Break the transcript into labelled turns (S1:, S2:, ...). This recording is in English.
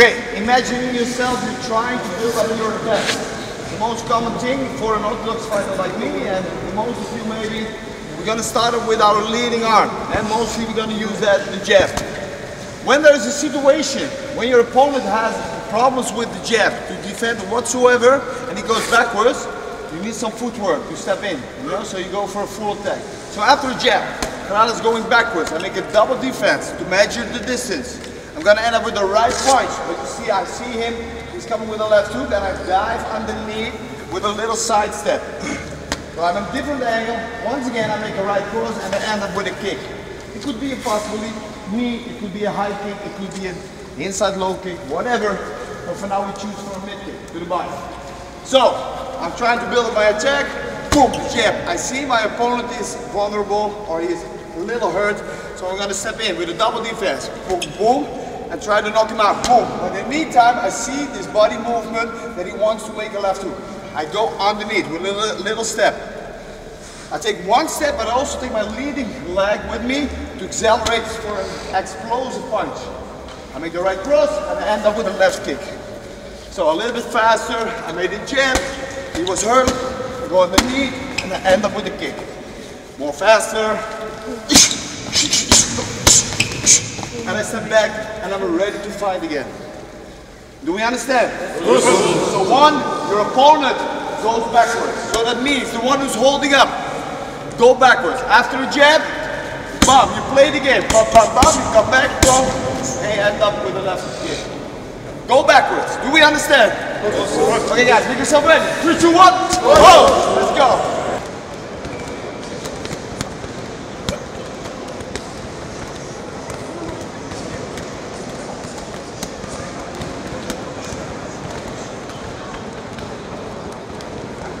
S1: Okay, imagining yourself you're trying to build up your defense. The most common thing for an orthodox fighter like me, and most of you maybe, we're gonna start it with our leading arm, and mostly we're gonna use that, the jab. When there is a situation when your opponent has problems with the jab to defend whatsoever, and he goes backwards, you need some footwork to step in, you know, so you go for a full attack. So after a jab, is going backwards, I make a double defense to measure the distance. I'm gonna end up with the right punch, but you see, I see him, he's coming with a left hook, and I dive underneath with a little side step. So I'm a different angle, once again I make a right cross and I end up with a kick. It could be a possibly knee, it could be a high kick, it could be an inside low kick, whatever. But for now we choose for a mid kick to the body. So, I'm trying to build up my attack, boom, jab. I see my opponent is vulnerable or he's a little hurt, so I'm gonna step in with a double defense, boom, boom, and try to knock him out. Boom. But in the meantime, I see this body movement that he wants to make a left hook. I go underneath with a little, little step. I take one step, but I also take my leading leg with me to accelerate for an explosive punch. I make the right cross and I end up with a left kick. So a little bit faster, I made a jab, he was hurt, I go underneath and I end up with a kick. More faster I step back and I'm ready to fight again. Do we understand? So one, your opponent goes backwards. So that means the one who's holding up, go backwards. After a jab, bam, you play it again. Bam, bam, bam, you come back, boom, and you end up with a left kick. Go backwards. Do we understand? Okay guys, make yourself ready. Three, two, one, go! Let's go.